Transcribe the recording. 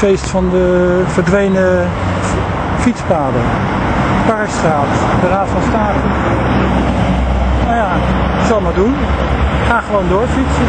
feest van de verdwenen fietspaden. Parkstraat, de Raad van State. Nou ja, zal maar doen. Ga gewoon doorfietsen.